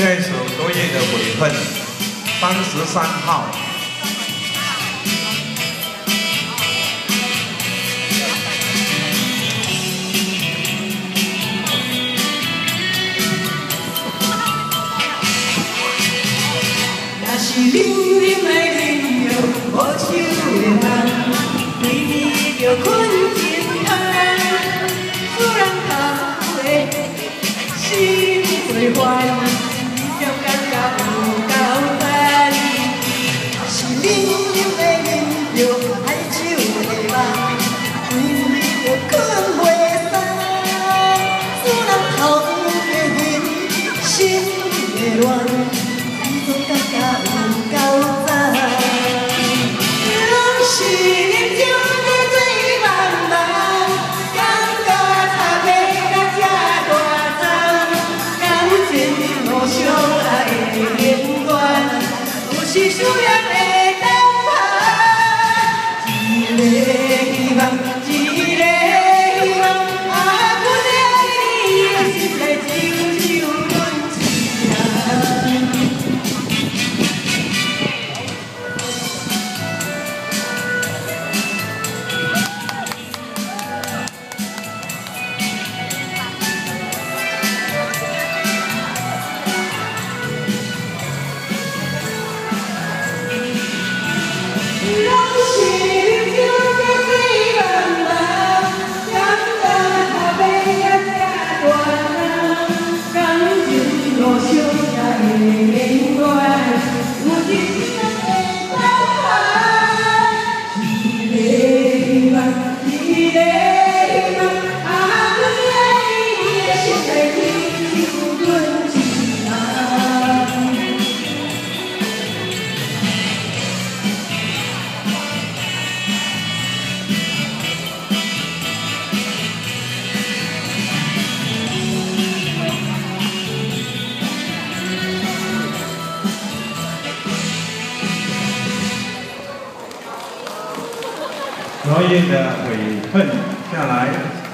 下一首多夜的悔恨，三十三号。那是冷冷的冷着无手的人，对你着困真香，主人头的心最烦。是属于我的等待 Amen. 昨夜的悔恨下来。